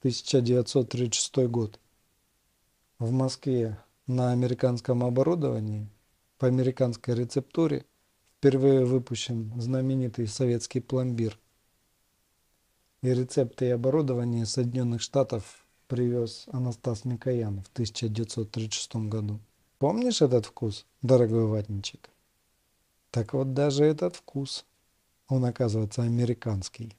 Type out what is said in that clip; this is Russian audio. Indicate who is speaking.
Speaker 1: 1936 год. В Москве на американском оборудовании по американской рецептуре впервые выпущен знаменитый советский пломбир. И рецепты и оборудование Соединенных Штатов привез Анастас Микоян в 1936 году. Помнишь этот вкус, дорогой ватничек? Так вот даже этот вкус, он оказывается американский.